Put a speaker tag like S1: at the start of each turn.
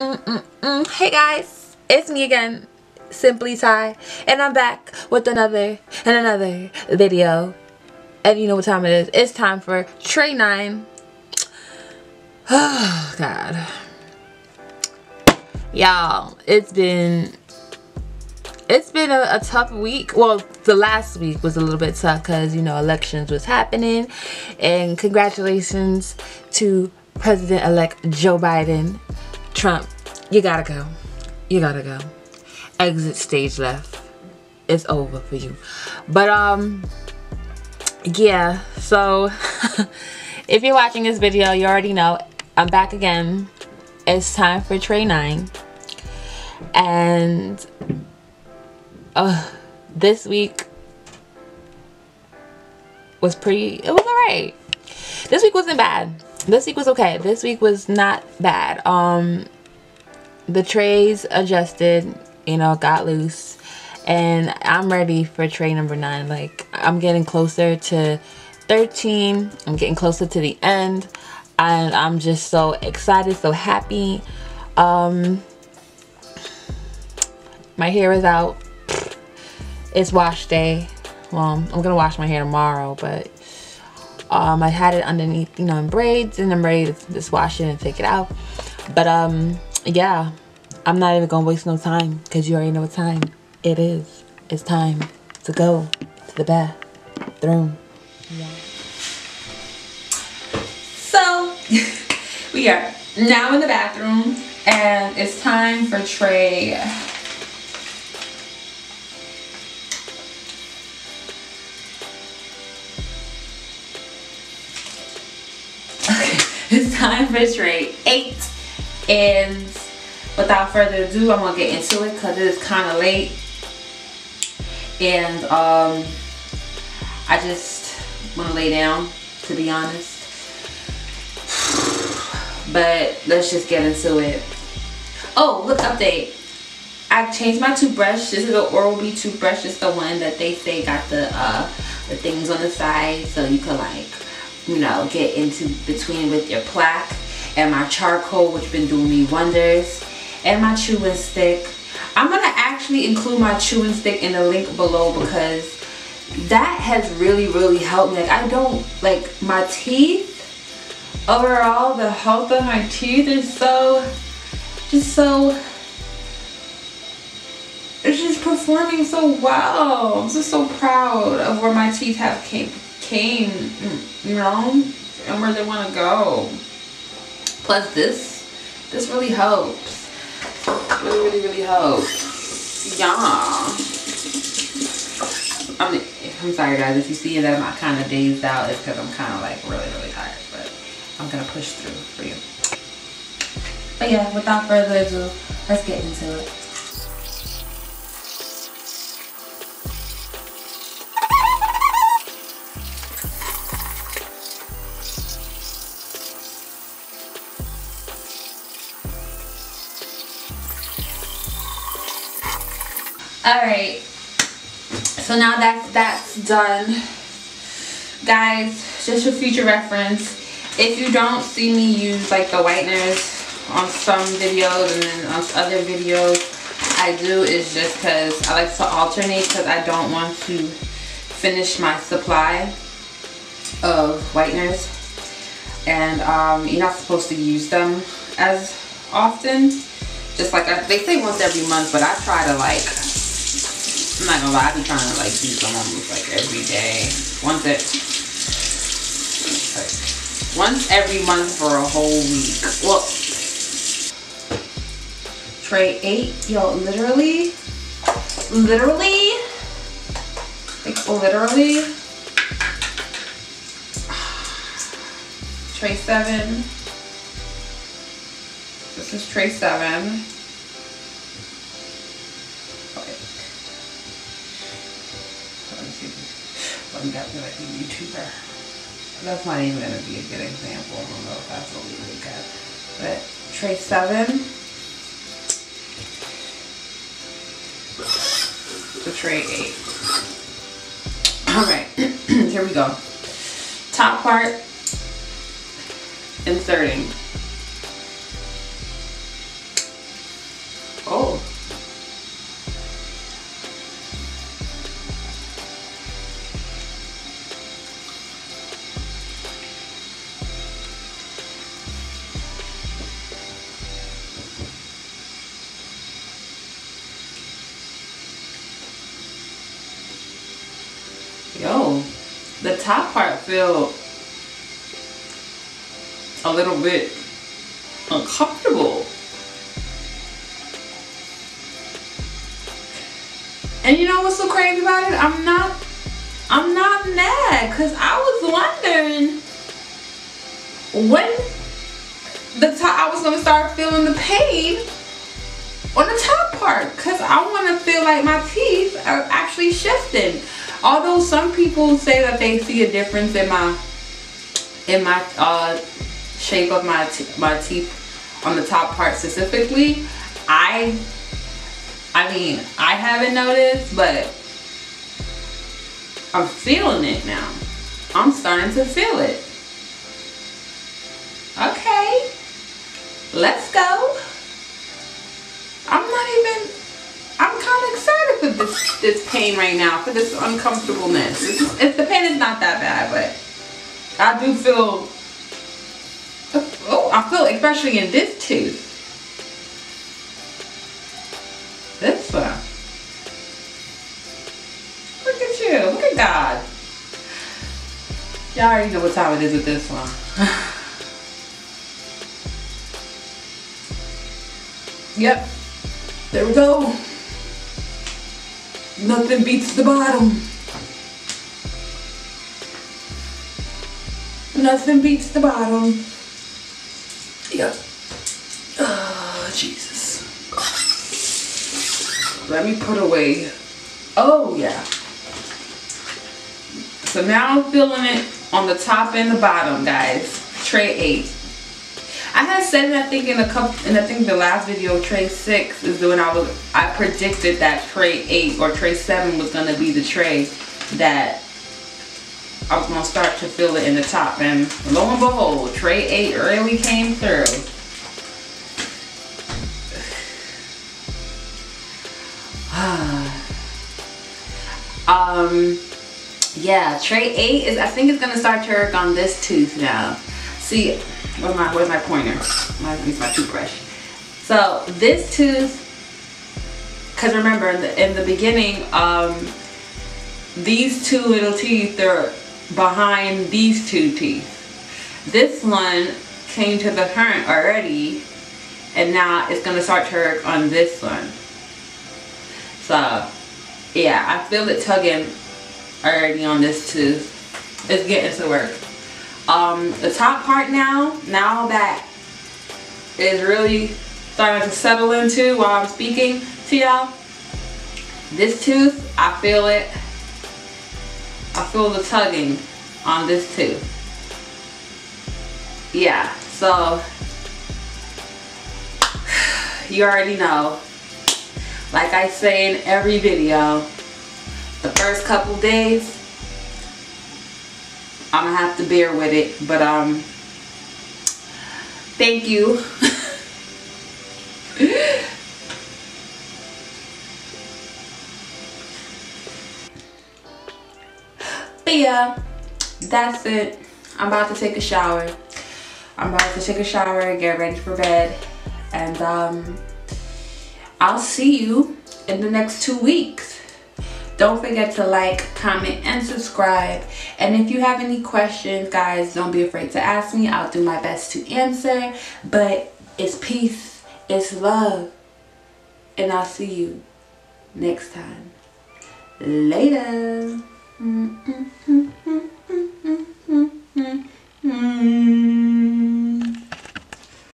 S1: Mm -mm -mm. Hey guys, it's me again, Simply Ty, and I'm back with another and another video. And you know what time it is? It's time for Tray 9. Oh, God. Y'all, it's been it's been a, a, tough week well the last week was a little bit tough because you know elections was happening and congratulations to president-elect joe biden Trump, you gotta go. You gotta go. Exit stage left. It's over for you. But, um, yeah, so if you're watching this video, you already know I'm back again. It's time for Tray 9. And, uh, this week was pretty, it was alright. This week wasn't bad this week was okay. This week was not bad. Um the trays adjusted you know got loose and i'm ready for tray number nine. Like i'm getting closer to 13 i'm getting closer to the end and i'm just so excited so happy. Um my hair is out. It's wash day. Well i'm gonna wash my hair tomorrow but um, I had it underneath, you know, in braids and I'm ready to just wash it and take it out. But um, yeah, I'm not even gonna waste no time because you already know what time it is. It's time to go to the bathroom. Yeah. So we are now in the bathroom and it's time for tray time for tray eight. And without further ado, I'm gonna get into it because it is kind of late. And um, I just want to lay down, to be honest. But let's just get into it. Oh, look, update. I changed my toothbrush. This is an Oral-B toothbrush. It's the one that they say got the uh, the things on the side so you can like you know, get into between with your plaque and my charcoal, which been doing me wonders, and my chewing stick. I'm gonna actually include my chewing stick in the link below because that has really, really helped me. Like I don't, like my teeth, overall, the health of my teeth is so, just so, it's just performing so well. I'm just so proud of where my teeth have came came, you know, and where they want to go. Plus this, this really helps. Really, really, really helps. Yeah. I mean, I'm sorry guys, if you see that I'm kind of dazed out, it's because I'm kind of like really, really tired, but I'm going to push through for you. But yeah, without further ado, let's get into it. All right so now that that's done. Guys just for future reference if you don't see me use like the whiteners on some videos and then on other videos I do is just because I like to alternate because I don't want to finish my supply of whiteners. And um, you're not supposed to use them as often. Just like I, they say once every month but I try to like I'm not gonna lie, I be trying to like do some almost like every day. Once it once every month for a whole week. Well tray eight, yo, literally literally like literally tray seven. This is tray seven. I'm definitely like a YouTuber. That's not even gonna be a good example. I don't know if that's what we at. But tray seven to tray eight. Alright, here we go. Top part, inserting. Top part feel a little bit uncomfortable. And you know what's so crazy about it? I'm not I'm not mad because I was wondering when the top I was gonna start feeling the pain on the top part because I want to feel like my teeth are actually shifting. Although some people say that they see a difference in my in my uh, shape of my my teeth on the top part specifically, I I mean I haven't noticed, but I'm feeling it now. I'm starting to feel it. Okay, let's this, pain right now, for this uncomfortableness. It's, the pain is not that bad, but I do feel, oh, I feel especially in this tooth. This one. Look at you, look at God. Y'all already know what time it is with this one. yep, there we go. Nothing beats the bottom. Nothing beats the bottom. Yep. Oh, ah, Jesus. Let me put away. Oh, yeah. So now I'm feeling it on the top and the bottom, guys. Tray 8. I had said it I think in a couple and I think the last video tray six is when I was I predicted that tray eight or tray seven was gonna be the tray that I was gonna start to fill it in the top and lo and behold tray eight really came through. um yeah tray eight is I think it's gonna start to work on this tooth now see Where's my, where's my pointer? My, use my toothbrush. So this tooth, because remember in the, in the beginning, um, these two little teeth are behind these two teeth. This one came to the front already and now it's going to start to work on this one. So yeah, I feel it tugging already on this tooth. It's getting to work um, the top part now, now that is really starting to settle into while I'm speaking to y'all. This tooth, I feel it. I feel the tugging on this tooth. Yeah, so you already know. Like I say in every video, the first couple days, I'm gonna have to bear with it. But um, thank you. but yeah, that's it. I'm about to take a shower. I'm about to take a shower, get ready for bed, and um, I'll see you in the next two weeks. Don't forget to like, comment, and subscribe. And if you have any questions, guys, don't be afraid to ask me. I'll do my best to answer. But it's peace, it's love, and I'll see you next time. Later. Mm -hmm.